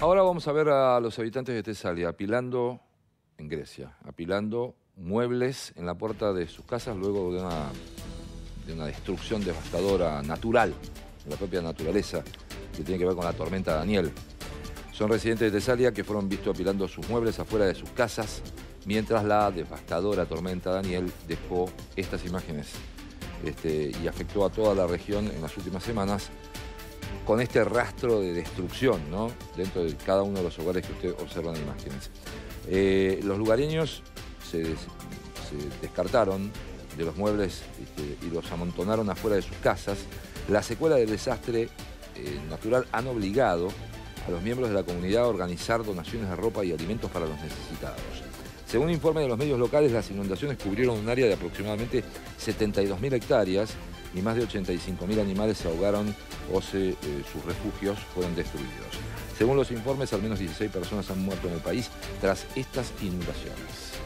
Ahora vamos a ver a los habitantes de Tesalia apilando, en Grecia, apilando muebles en la puerta de sus casas luego de una, de una destrucción devastadora natural, la propia naturaleza, que tiene que ver con la tormenta Daniel. Son residentes de Tesalia que fueron vistos apilando sus muebles afuera de sus casas, mientras la devastadora tormenta Daniel dejó estas imágenes este, y afectó a toda la región en las últimas semanas con este rastro de destrucción ¿no? dentro de cada uno de los hogares que usted observa en imágenes. Eh, los lugareños se, descartaron de los muebles este, y los amontonaron afuera de sus casas. La secuela del desastre eh, natural han obligado a los miembros de la comunidad a organizar donaciones de ropa y alimentos para los necesitados. Según informe de los medios locales, las inundaciones cubrieron un área de aproximadamente 72.000 hectáreas y más de 85.000 animales se ahogaron o eh, sus refugios fueron destruidos. Según los informes, al menos 16 personas han muerto en el país tras estas inundaciones.